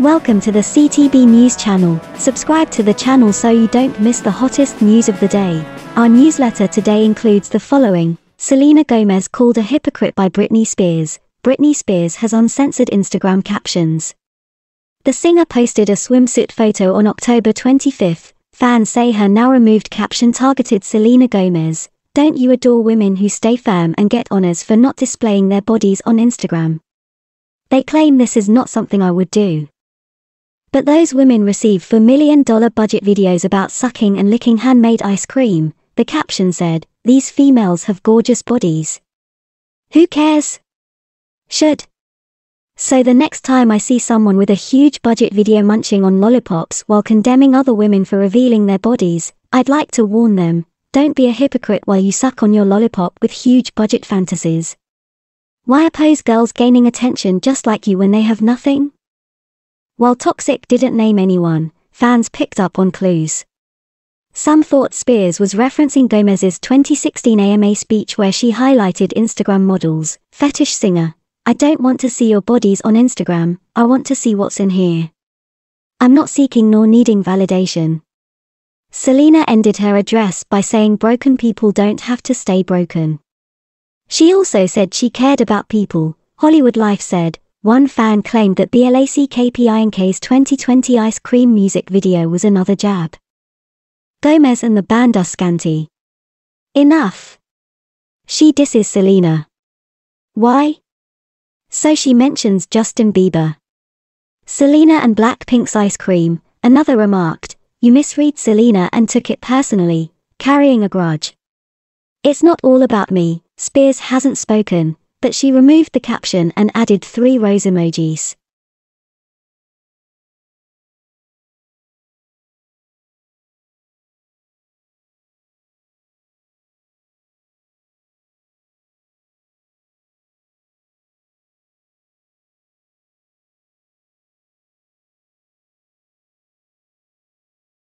Welcome to the CTB News channel. Subscribe to the channel so you don't miss the hottest news of the day. Our newsletter today includes the following. Selena Gomez called a hypocrite by Britney Spears. Britney Spears has uncensored Instagram captions. The singer posted a swimsuit photo on October 25. Fans say her now removed caption targeted Selena Gomez. Don't you adore women who stay firm and get honors for not displaying their bodies on Instagram? They claim this is not something I would do. But those women receive for million dollar budget videos about sucking and licking handmade ice cream, the caption said, these females have gorgeous bodies. Who cares? Should. So the next time I see someone with a huge budget video munching on lollipops while condemning other women for revealing their bodies, I'd like to warn them, don't be a hypocrite while you suck on your lollipop with huge budget fantasies. Why oppose girls gaining attention just like you when they have nothing? While Toxic didn't name anyone, fans picked up on clues. Some thought Spears was referencing Gomez's 2016 AMA speech where she highlighted Instagram models, fetish singer. I don't want to see your bodies on Instagram, I want to see what's in here. I'm not seeking nor needing validation. Selena ended her address by saying broken people don't have to stay broken. She also said she cared about people, Hollywood Life said. One fan claimed that BLACKPINK's 2020 Ice Cream music video was another jab. Gomez and the band are scanty. Enough. She disses Selena. Why? So she mentions Justin Bieber. Selena and Blackpink's ice cream, another remarked, you misread Selena and took it personally, carrying a grudge. It's not all about me, Spears hasn't spoken, but she removed the caption and added three rose emojis.